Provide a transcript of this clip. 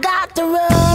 got to run.